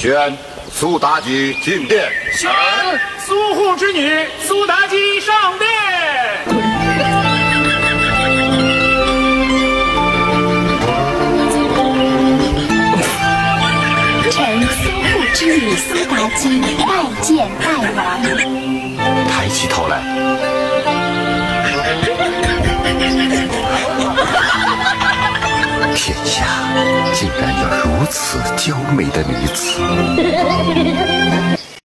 宣苏妲己进殿。宣苏护之女苏妲己上殿。臣苏护之女苏妲己拜见大王。抬起头来，天下竟然有如此娇美的女子。